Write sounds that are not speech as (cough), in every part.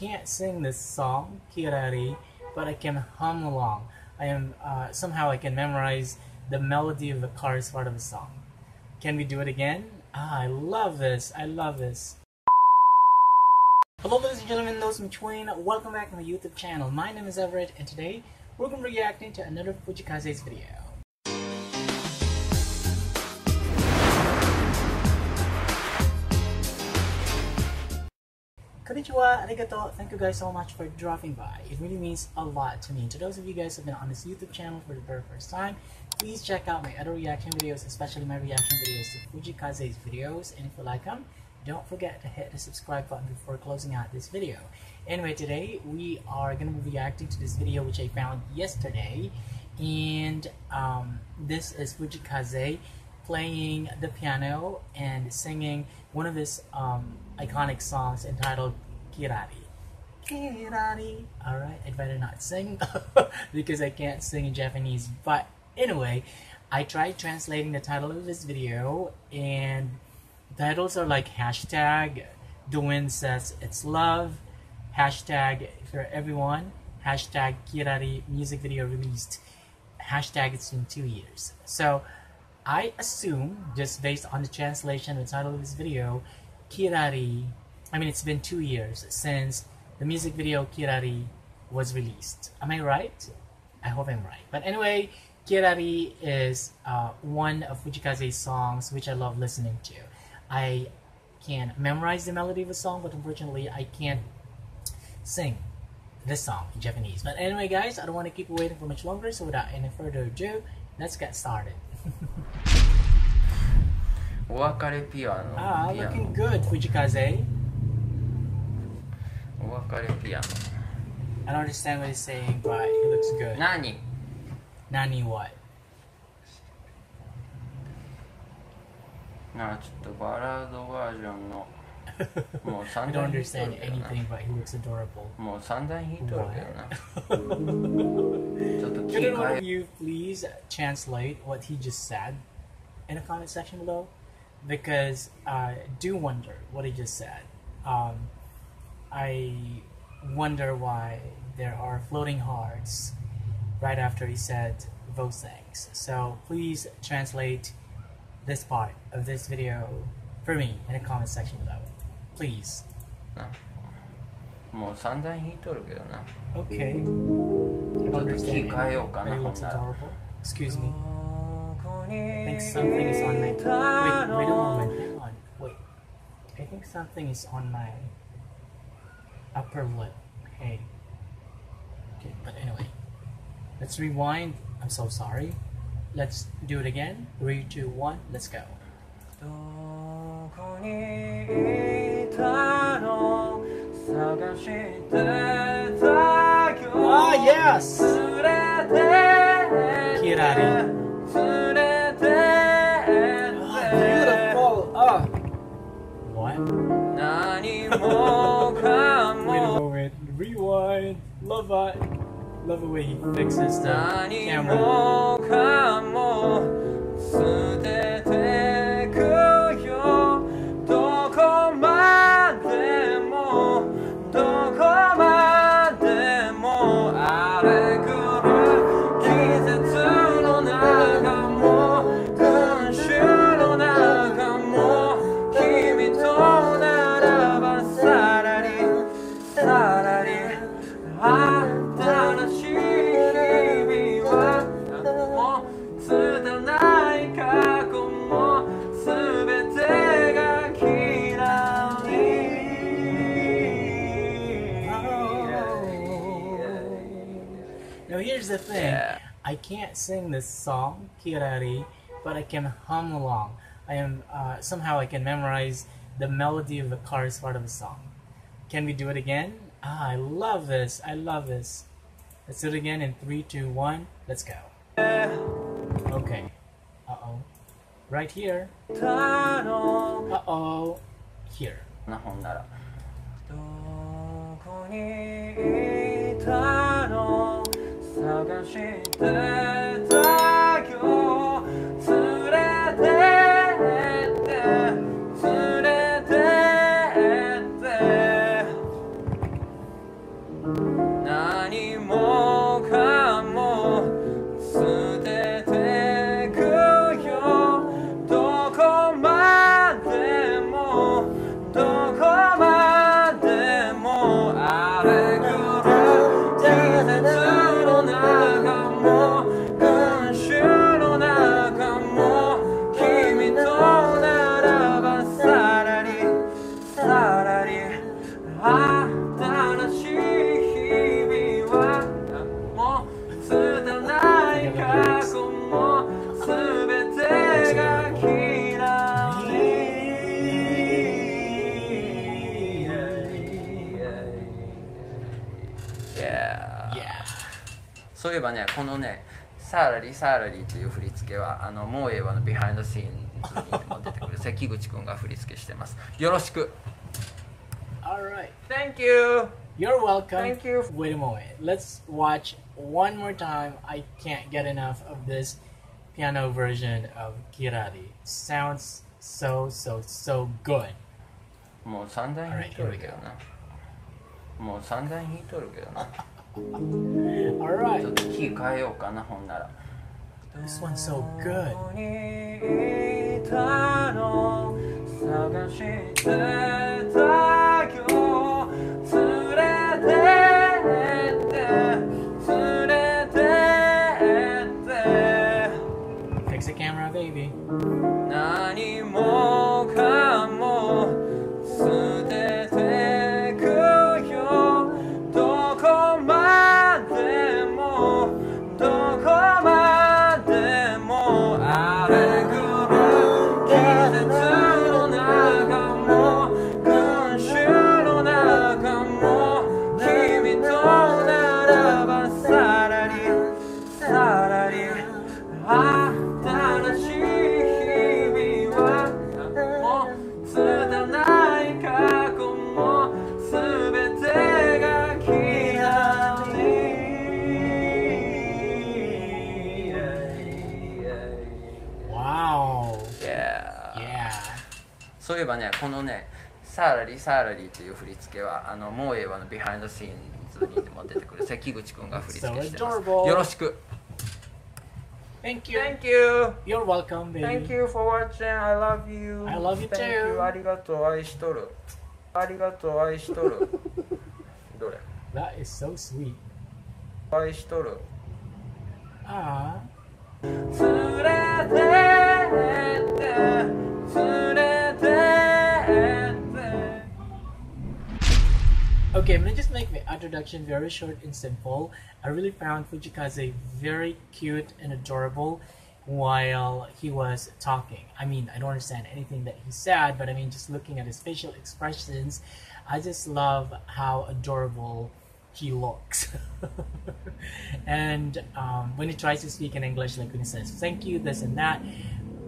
can't sing this song, Kirari, but I can hum along. I am uh, somehow I can memorize the melody of the chorus part of the song. Can we do it again? Ah, I love this. I love this. Hello ladies and gentlemen, those in between, welcome back to my YouTube channel. My name is Everett and today we're going to be reacting to another Fujii Kaze's video. Konnichiwa, arigato. Thank you guys so much for dropping by. It really means a lot to me. To those of you guys who have been on this YouTube channel for the very first time, please check out my other reaction videos, especially my reaction videos to Fujii Kaze's videos. And if you like them, don't forget to hit the subscribe button before closing out this video. Anyway, today we are going to be reacting to this video which I found yesterday. And um, this is Fujii Kaze playing the piano and singing one of his um, iconic songs entitled Kirari. Kirari. Alright, I'd better not sing (laughs) because I can't sing in Japanese. But anyway, I tried translating the title of this video and titles are like hashtag the wind says it's love, hashtag for everyone, hashtag Kirari music video released, hashtag it's been two years. So I assume, just based on the translation of the title of this video, Kirari, I mean, it's been two years since the music video Kirari was released. Am I right? I hope I'm right. But anyway, Kirari is uh, one of Fujii Kaze's songs which I love listening to. I can memorize the melody of a song, but unfortunately, I can't sing this song in Japanese. But anyway, guys, I don't want to keep waiting for much longer, so without any further ado, let's get started. (laughs) お別れピアノ。Ah, looking good, Fujii Kaze. pia. I don't understand what he's saying, but he looks good. 何 Nani what? なんかちょっとバラードバージョンのもう (laughs) I 散 don't understand anything, but he looks adorable. もう散々ヒットだけどなちょっと気 (laughs) Could 変 one you please translate what he just said in the comment section below? Because I do wonder what he just said. Um, I wonder why there are floating hearts right after he said those things. So please translate this part of this video for me in the comment section below. Please. なもう散々弾いとるけどな Okay. I ち don't ょっと understand キー変えようか But な he ほん looks なら adorable. Excuse me. I think い something is on my. Wait, wait a moment. Hang on. Wait. I think something is on my upper lip. Hey. Okay, but anyway. Let's rewind. I'm so sorry. Let's do it again. Three, two, one. Let's go. どこにいたの探してたよ Ah, yes! 連れてキ come on, come. Wait a moment. Rewind. Love, I, love he Fixes the camera. here's the thing. Yeah. I can't sing this song, Kirari, but I can hum along. I am uh, somehow I can memorize the melody of the chorus part of the song. Can we do it again? Ah, I love this. I love this. Let's do it again in three, two, one. Let's go. Okay. Uh oh. Right here. たの Uh oh. Here. なほんならどこにいたの 好感谢的そういえばねこのね「サーラリーサーラリー」っていう振り付けはあのもうええわのビハインドシーンにも出てくる関口くんが振り付けしてますよろしく Alright. Thank you You're welcome. Thank you. Wait a moment. Let's watch one more time. I can't get enough of this piano version of Kirari. Sounds so, so, so good. もう散々弾いとるけどなもう散々弾いとるけどなちょ.っとキー変えようかなほんなら This one's so good. どこにいたの？探してたえばねこのね「サラリーサラリー」という振り付けはあのもうええわのビハインドシーンズにでも出てくる関口君が振り付けして、よろしく Thank you. Thank you. For watching. I love you. I love you ありがとう。愛しとる。ありがとう。愛しとる。どれ？愛しとる。ああ。Okay, I'm gonna just make my introduction very short and simple. I really found Fujii Kaze very cute and adorable while he was talking. I mean, I don't understand anything that he said, but I mean, just looking at his facial expressions, I just love how adorable he looks. (laughs) and um, when he tries to speak in English, like when he says thank you, this and that,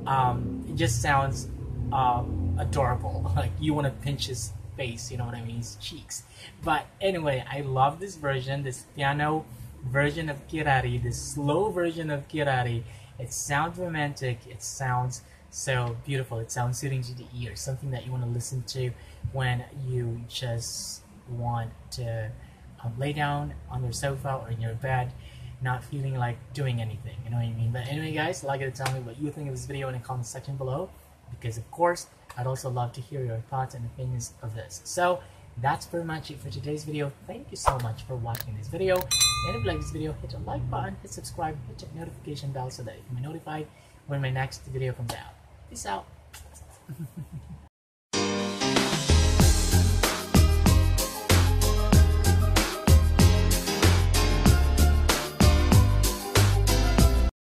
um, it just sounds um, adorable. (laughs) Like you want to pinch his face, you know what I mean? His cheeks. But anyway, I love this version, this piano version of Kirari, this slow version of Kirari. It sounds romantic. It sounds so beautiful. It sounds soothing to the ear. Something that you want to listen to when you just want to um, lay down on your sofa or in your bed, not feeling like doing anything. You know what I mean? But anyway, guys, like it tell me what you think of this video in the comment section below, because of course, I'd also love to hear your thoughts and opinions of this. So that's pretty much it for today's video. Thank you so much for watching this video. And if you like this video, hit the like button, hit subscribe, hit the notification bell so that you can be notified when my next video comes out. Peace out. (laughs)